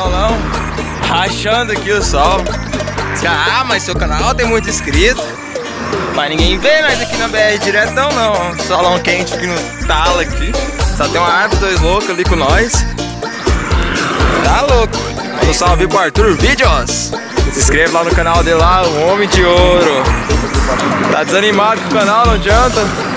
solão, rachando aqui o sol. Ah, mas seu canal tem muito inscrito. Mas ninguém vê nós aqui na BR diretão não. Solão quente aqui no tala aqui. Só tem uma árvore, dois loucos ali com nós. Tá louco. Um salve pro Arthur Vídeos. Se inscreve lá no canal dele lá, o Homem de Ouro. Tá desanimado com o canal, não adianta.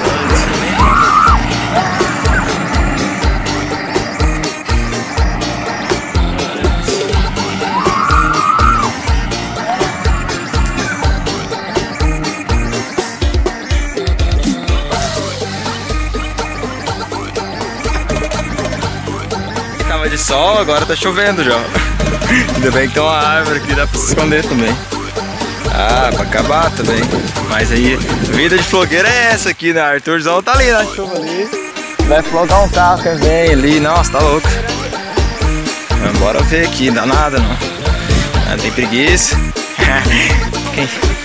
Sol, agora tá chovendo já. Ainda bem que tem uma árvore que dá pra se esconder também. Ah, pra acabar também. Mas aí, vida de flogueira é essa aqui, né? Arthurzão tá ali na chuva ali. Vai flogar um carro vem ali. Nossa, tá louco. Mas bora ver aqui, dá nada não. Ah, tem preguiça.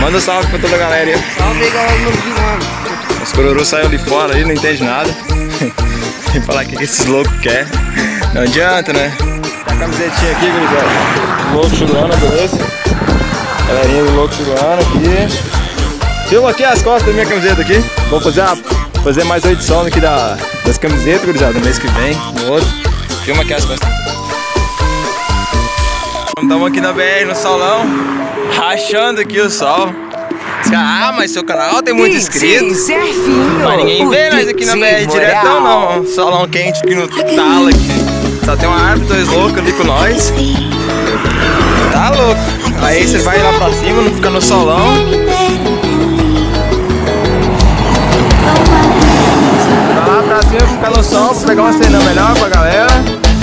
Manda um salve pra toda a galera aí. Salve galera do Guilherme. Os cororô saiu ali fora aí, não entende nada. Tem falar o que esses loucos querem. Não adianta, né? Tá a camisetinha aqui, gurizada. Louco chulana, beleza? Galerinha do louco chulana aqui. Filma aqui as costas da minha camiseta aqui. Vou fazer, a, fazer mais uma edição aqui da, das camisetas, gurizada, no mês que vem, no outro. Filma aqui as costas. Estamos aqui na BR, no solão, rachando aqui o sol. Ah, mas seu canal tem muito inscrito. Mas ninguém vê nós aqui na BR diretão não. Solão quente aqui no talo aqui. Só tem uma árvore, dois loucos ali com nós. Tá louco. Aí você vai lá pra cima, não fica no solão. Vai lá pra cima, ficar no sol pra pegar uma cena melhor pra galera.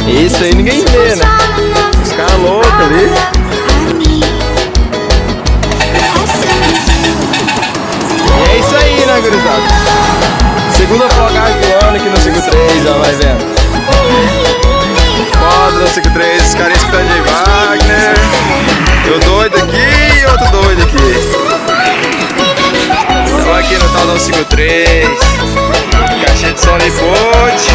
Isso aí ninguém vê, né? Os caras loucos ali. No 53, os caras escutando de Wagner. Eu doido aqui e outro doido aqui. Estamos aqui no tal do 53. Caixa de som de.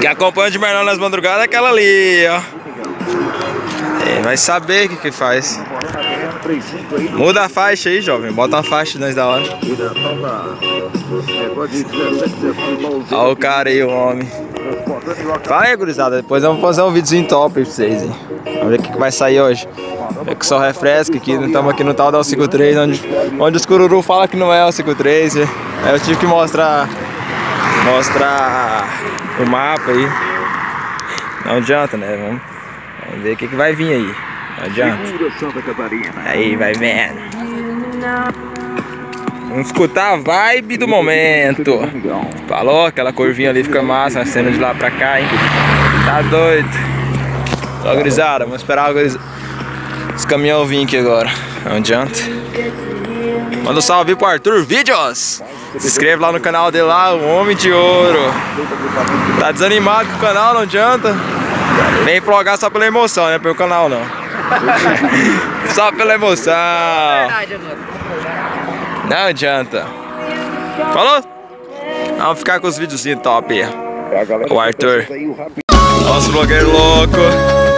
Que acompanha de melhor nas madrugadas é aquela ali, ó. É, vai saber o que que faz. Muda a faixa aí, jovem. Bota uma faixa nós da hora. Olha o cara aí, o homem. Fala aí, gurizada. Depois vamos fazer um videozinho top pra vocês, hein. Vamos ver o que, que vai sair hoje. É que só refresca aqui. Estamos aqui no tal da 53, onde, onde os cururu falam que não é o 53. Aí eu tive que mostrar. Mostrar o mapa aí. Não adianta, né? Vamos, vamos ver o que, que vai vir aí. Não adianta. Aí, vai vendo. Vamos escutar a vibe do momento. Falou? Aquela curvinha ali fica massa, a cena de lá pra cá, hein? Tá doido. Ó, gurizada, vamos esperar guriz... os caminhão vir aqui agora. Não adianta. Manda um salve pro Arthur Vídeos. Se inscreve lá no canal dele lá, o Homem de Ouro. Tá desanimado com o canal, não adianta. Nem vlogar só pela emoção, né? Pelo canal não. Só pela emoção. Não adianta. Falou? Vamos ficar com os videozinhos top aí. O Arthur. Nosso blogueiro louco.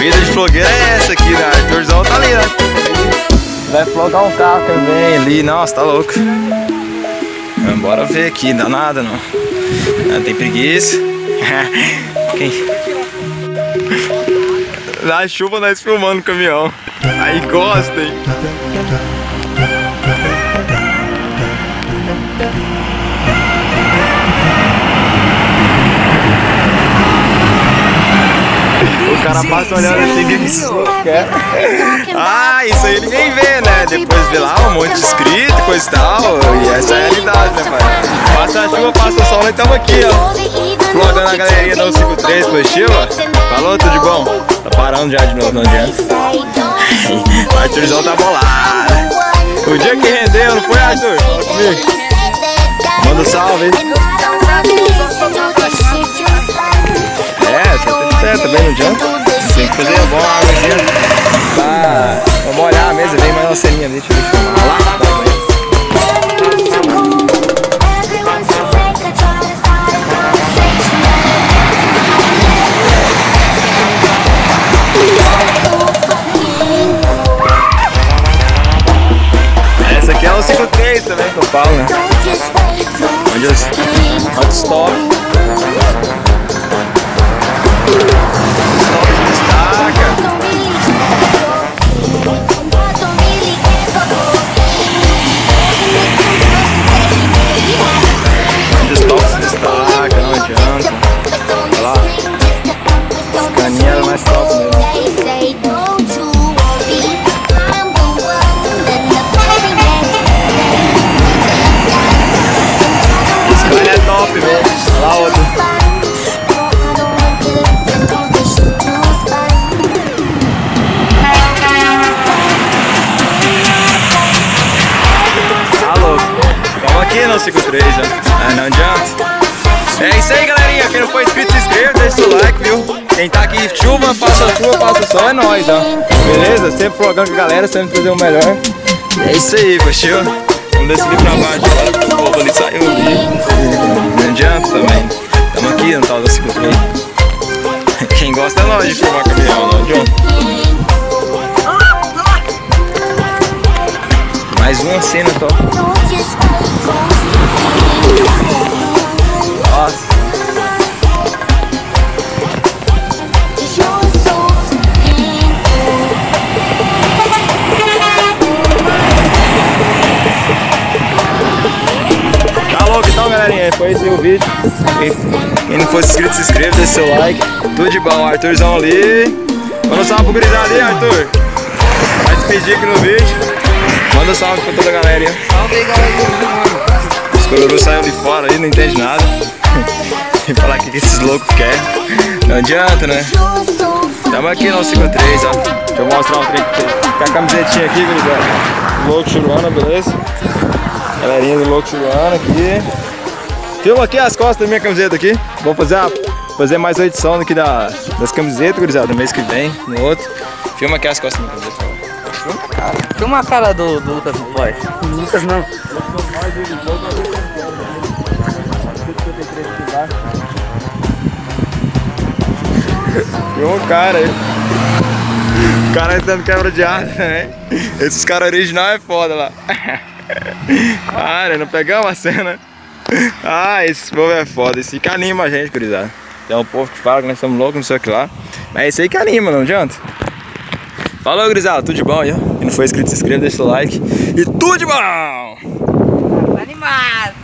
Vida de flogueira é essa aqui, né? Arthurzão tá ali, né? Vai flogar um carro também ali, nossa, tá louco. Bora ver aqui, dá nada não. não tem preguiça. Quem? Na chuva nós filmando o caminhão. Aí gosta, hein? O cara passa olhando assim, que quer. Ah, isso aí ninguém vê, né? Depois vê lá um monte de inscrito e coisa e tal. E essa é a realidade, né, pai? Passa a chuva, passa o sol, nós estamos aqui, ó. Vlogando a galerinha da 153 positiva. Falou, tudo de bom? Tá parando já de novo, não adianta. O Arthurzão tá bolado. O dia que rendeu, não foi, Arthur? Fala comigo. Manda um salve certo, também não adianta. Tem que fazer bom a água Tá. Vamos olhar a mesa, vem mais uma ceninha ali, deixa eu ver filmar. Top, velho. Olha lá outro. Tá aqui no 53, ó. Ah, não adianta. É isso aí, galerinha. Quem não for inscrito, se inscreva, deixa o like, viu? Quem tá aqui, chuva, passa chuva, passa sol, é nóis, ó. Beleza? Sempre vlogando com a galera, sempre fazer o melhor. É isso aí, gostou? Vamos descer pra baixo agora, o povo ali ali. Não também. Tamo aqui no tal da 53. Quem gosta é nós de filmar caminhão, não adianta. Mais uma cena top. Então, galerinha? Foi esse o vídeo. Quem, quem não for inscrito, se inscreva, deixa seu like. Tudo de bom, Arthurzão ali. Manda um salve pro gurizada ali, Arthur. Vai despedir aqui no vídeo. Manda um salve pra toda a galera. Salve galera. Os saíram de fora aí, não entende nada. Que falar o que esses loucos querem. Não adianta, né? Tamo aqui no 53, ó. Deixa eu mostrar um trem. Tem a camisetinha aqui, gurizada. Louco Churuana, beleza? Galerinha do Louco Churuana aqui. Filma aqui as costas da minha camiseta aqui. Vou fazer, a, fazer mais uma edição aqui da, das camisetas, gurizada, no mês que vem, no outro. Filma aqui as costas da minha camiseta. Filma, cara. Filma a cara do, do Lucas, não pode. Lucas não. Filma o cara aí. O cara dando quebra de ar também. Esses caras original é foda lá. Cara, não pegamos a cena. Ah, esse povo é foda. Esse que anima a gente, gurizada. Tem um povo que fala que nós somos loucos, não sei o que lá. Mas esse aí que anima, não adianta. Falou, gurizada. Tudo de bom aí, ó. Quem não for inscrito, se inscreva, deixa o like. E tudo de bom! Animado.